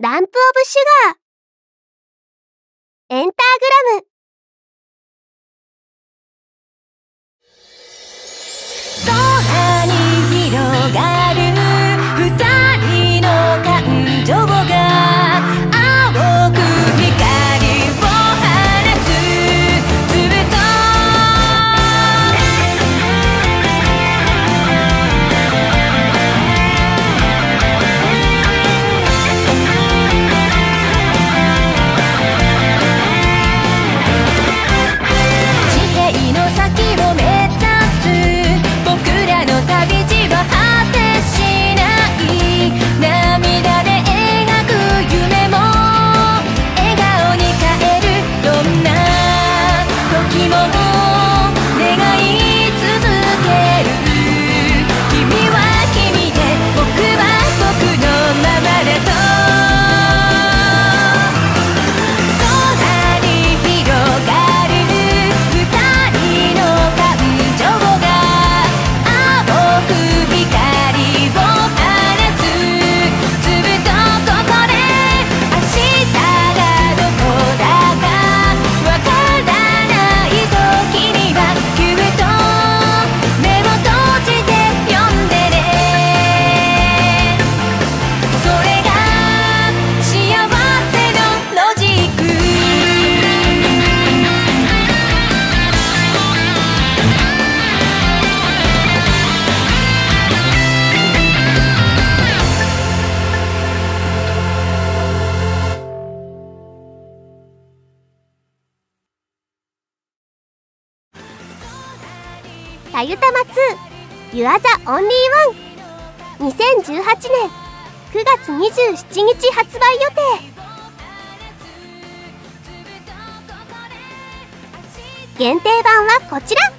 ランプオブシュガー。エンターグラムたゆたま2ユアザオンリーワン。2018年9月27日発売予定限定版はこちら。